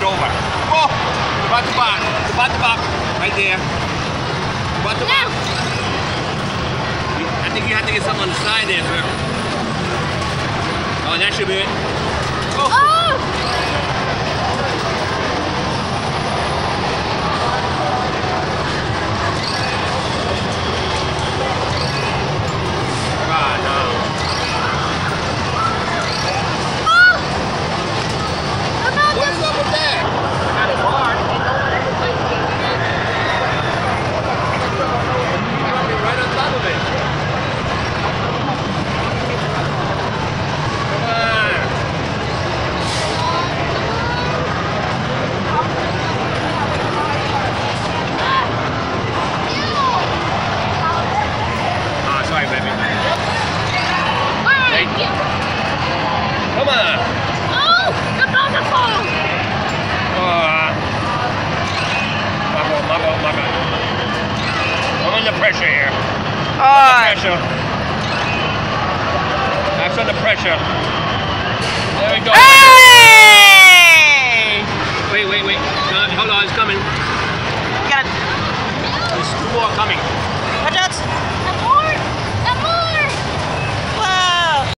it over. Oh, Whoa! About to box. About to box. Right there. About to box. I think you have to get something on the side there, sir. Oh, that should be it. Oh! Oh! Come on. Oh! The butterfly! Uh, my bad, my bad, my bad. I'm under pressure here. Oh, Pressure. That's under pressure. There we go. hey! Wait, wait, wait. No, hold on, it's coming.